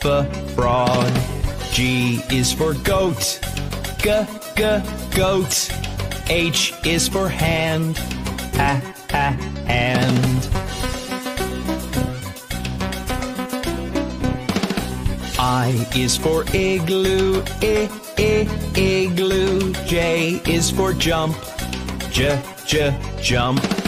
b, frog. G is for goat, g, g, goat. H is for hand, ha, ha, hand. I is for igloo, I, I, igloo. J is for jump, j, j, jump.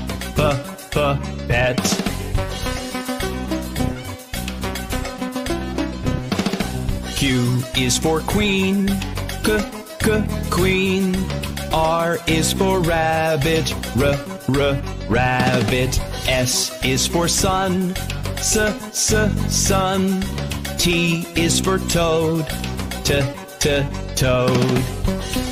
pet. Q is for queen, k, k, queen. R is for rabbit, r, r, rabbit. S is for sun, s, s, sun. T is for toad, t, t, toad.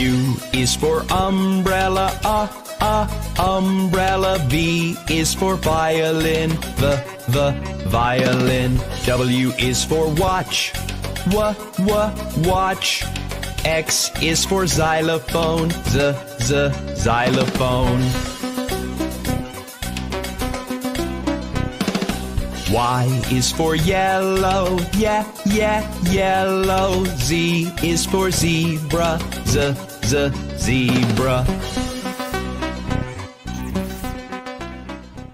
U is for umbrella, uh, uh, umbrella. V is for violin, the, the, violin. W is for watch, w, w, watch. X is for xylophone, z, z, xylophone. Y is for yellow, yeah, yeah, yellow. Z is for zebra, z, z, zebra.